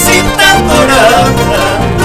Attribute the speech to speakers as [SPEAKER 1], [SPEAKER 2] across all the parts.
[SPEAKER 1] Virgencita dorada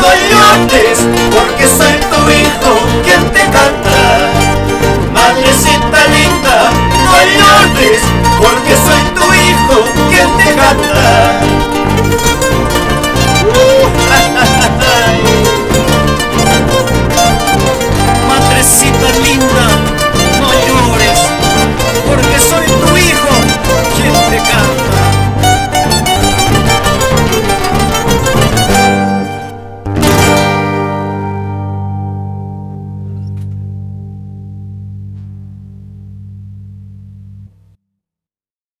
[SPEAKER 1] no llores, porque soy tu hijo quien te canta. Madrecita linda, no llores, porque soy tu hijo quien te canta. Uh, Madrecita linda.